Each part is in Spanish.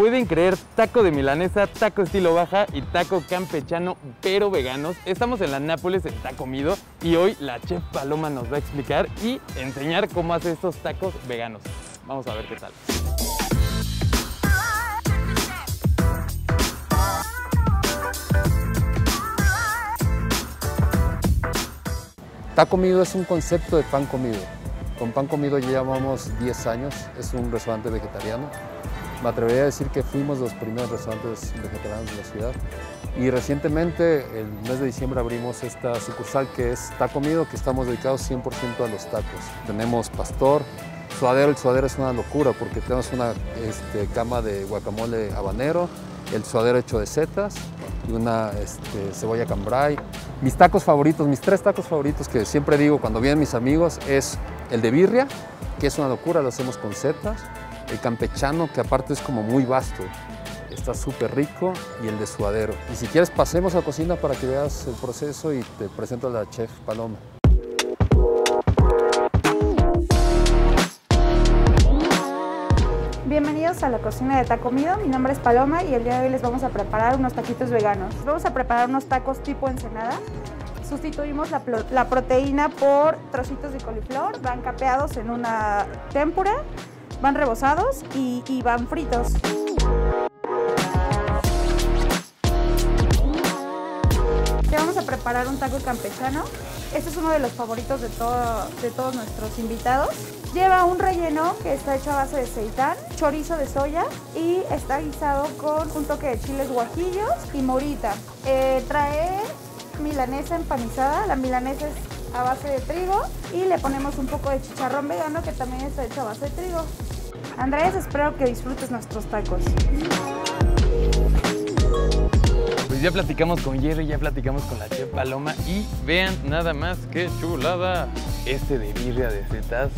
pueden creer, taco de milanesa, taco estilo baja y taco campechano, pero veganos. Estamos en la Nápoles en Taco Mido y hoy la chef Paloma nos va a explicar y enseñar cómo hace estos tacos veganos. Vamos a ver qué tal. Taco comido es un concepto de pan comido. Con pan comido llevamos 10 años, es un restaurante vegetariano. Me atrevería a decir que fuimos los primeros restaurantes vegetarianos de la ciudad. Y recientemente, el mes de diciembre, abrimos esta sucursal que es Taco Comido, que estamos dedicados 100% a los tacos. Tenemos pastor, suadero, el suadero es una locura porque tenemos una este, cama de guacamole habanero, el suadero hecho de setas y una este, cebolla cambray. Mis tacos favoritos, mis tres tacos favoritos que siempre digo cuando vienen mis amigos es el de birria, que es una locura, lo hacemos con setas, el campechano, que aparte es como muy vasto, está súper rico, y el de suadero. Y si quieres pasemos a cocina para que veas el proceso y te presento a la chef Paloma. Bienvenidos a la cocina de Taco Mido, mi nombre es Paloma y el día de hoy les vamos a preparar unos taquitos veganos. Vamos a preparar unos tacos tipo ensenada. Sustituimos la, la proteína por trocitos de coliflor, van capeados en una témpura, van rebozados y, y van fritos. Ya vamos a preparar un taco campechano. Este es uno de los favoritos de, todo, de todos nuestros invitados. Lleva un relleno que está hecho a base de seitán, chorizo de soya y está guisado con un toque de chiles guajillos y morita. Eh, trae milanesa empanizada, la milanesa es a base de trigo y le ponemos un poco de chicharrón vegano que también está hecho a base de trigo. Andrés, espero que disfrutes nuestros tacos. Pues ya platicamos con Jerry, ya platicamos con la chef Paloma y vean nada más qué chulada este de birria de setas.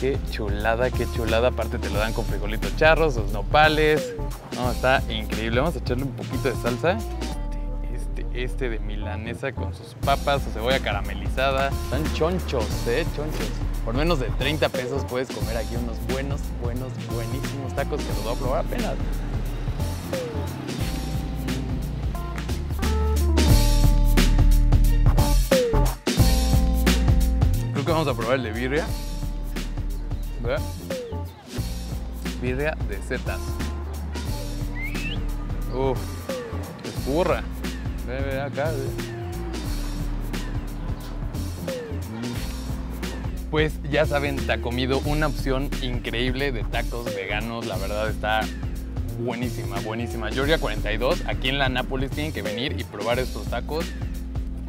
Qué chulada, qué chulada. Aparte te lo dan con frijolitos charros, sus nopales. No, está increíble. Vamos a echarle un poquito de salsa. Este, de milanesa con sus papas, su cebolla caramelizada. Están chonchos, eh, chonchos. Por menos de 30 pesos puedes comer aquí unos buenos, buenos, buenísimos tacos que los voy a probar apenas. Creo que vamos a probar el de birria. Birria de setas. Uf, escurra. Acá. Pues ya saben, te comido una opción increíble de tacos veganos. La verdad está buenísima, buenísima. Georgia 42, aquí en la Nápoles tienen que venir y probar estos tacos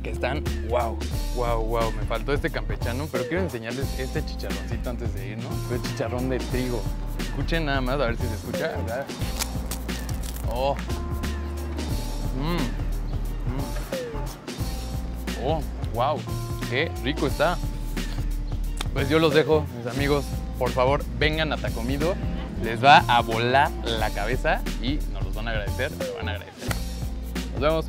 que están wow, wow, wow. Me faltó este campechano, pero quiero enseñarles este chicharroncito antes de ir, ¿no? Es chicharrón de trigo. Escuchen nada más, a ver si se escucha. Oh. Oh, wow. Qué rico está. Pues yo los dejo, mis amigos. Por favor, vengan a Tacomido. Les va a volar la cabeza y nos los van a agradecer, lo van a agradecer. Nos vemos.